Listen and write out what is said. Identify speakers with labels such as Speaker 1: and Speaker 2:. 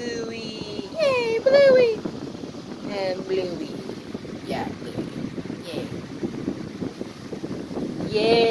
Speaker 1: Bluey. Yay, Bluey. And Bluey. Yeah, Bluey. Yay. Yay.